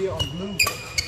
see it on Bloomberg.